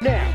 now.